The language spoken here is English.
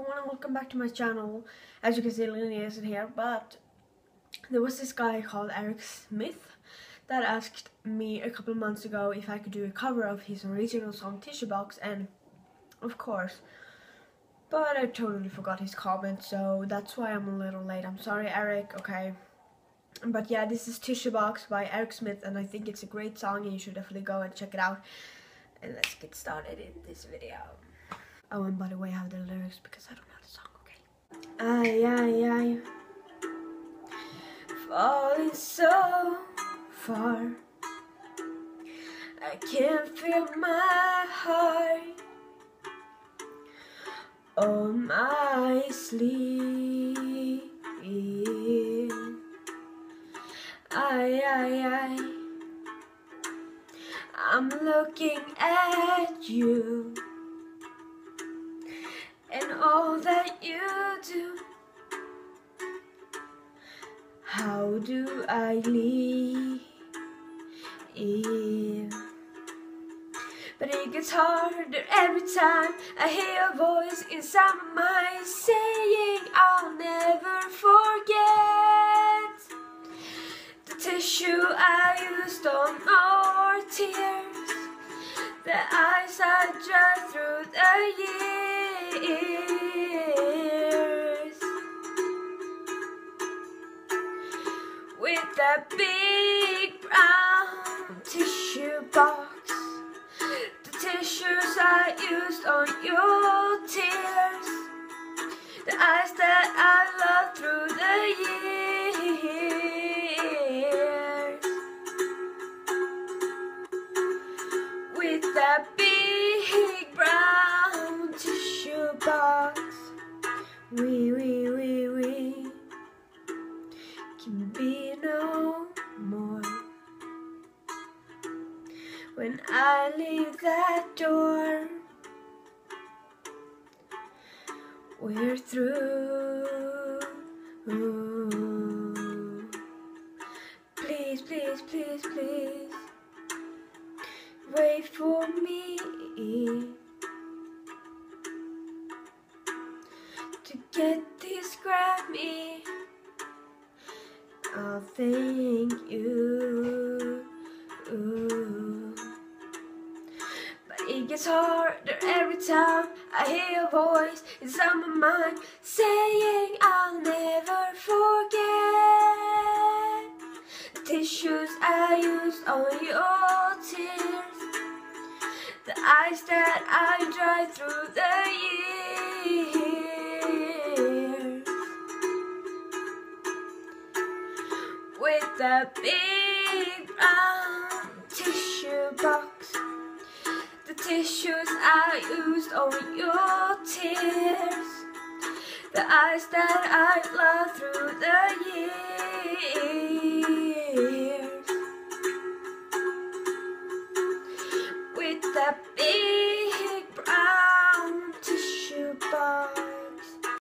everyone and welcome back to my channel. As you can see Linny isn't here but there was this guy called Eric Smith that asked me a couple months ago if I could do a cover of his original song Tissue Box and of course but I totally forgot his comment so that's why I'm a little late. I'm sorry Eric, okay. But yeah, this is Tissue Box by Eric Smith and I think it's a great song and you should definitely go and check it out. And let's get started in this video. Oh, and by the way, I have the lyrics because I don't know the song, okay? Ay, ay, ay. Falling so far. I can't feel my heart on my sleeve. Ay, ay, ay. I'm looking at you do I leave? But it gets harder every time I hear a voice inside my mind saying I'll never forget the tissue I used on our tears, the eyes I dried through the years with that big brown tissue box. The tissues I used on your tears, the eyes that I loved through the years, with that big brown tissue box. We, we When I leave that door, we're through. Please, please, please, please, wait for me to get this Grammy. I'll thank you. Gets harder every time I hear your voice inside my mind saying I'll never forget the tissues I used on your tears, the eyes that I dried through the years. with the big brown tissue box. Tissues I used on your tears. The eyes that I loved through.